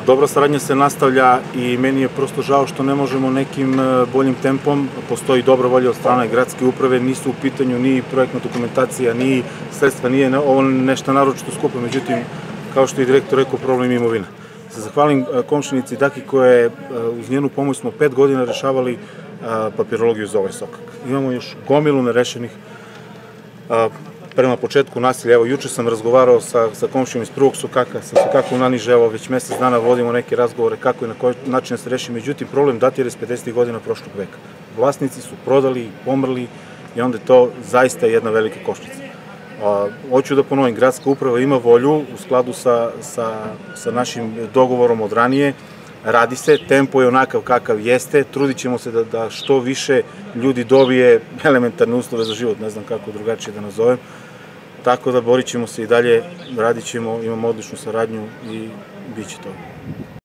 Dobra saradnja se nastavlja i meni je prosto žao što ne možemo nekim e, boljim tempom, postoji dobra volja od strane gradske uprave, nisu u pitanju ni projektna dokumentacija, ni sredstva, nije ovo nešto naročito skupo, međutim, kao što je direktor rekao, problem imovina. Se zahvalim e, komšinici Daki koja je, e, uz njenu pomoć smo pet godina rešavali papirologiju za ovaj sokak. Imamo još gomilu nerešenih prema početku nasilja. Evo, juče sam razgovarao sa, sa komšijom iz prvog Sokaka, sa u Naniže, evo, već mesec dana vodimo neke razgovore kako i na koji način da se reši. Međutim, problem datira iz 50. godina prošlog veka. Vlasnici su prodali, pomrli i onda je to zaista jedna velika košnica. A, hoću da ponovim, gradska uprava ima volju u skladu sa, sa, sa našim dogovorom od ranije, radi se, tempo je onakav kakav jeste, trudit ćemo se da, da što više ljudi dobije elementarne uslove za život, ne znam kako drugačije da nazovem, Tako da borit ćemo se i dalje, radit ćemo, imamo odličnu saradnju i bit će to.